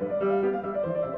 Música